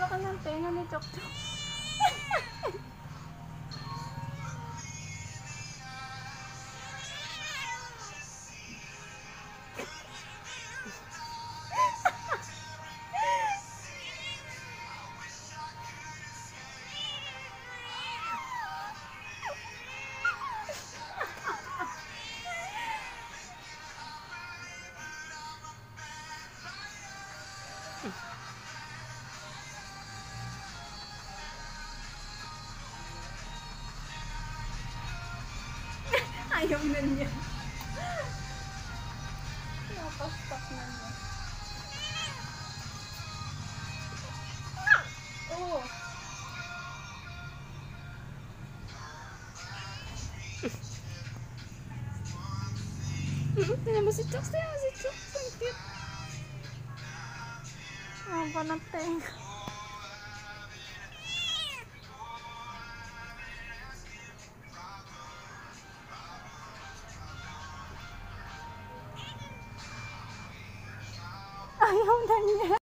Ano ka ng tenga ni Chok Chok? Ayaw na niya. Napastak na niya. Oo. Tingnan mo si Chok. Tingnan mo si Chok. Ang cute. Ang panateng. Ayaw na niya.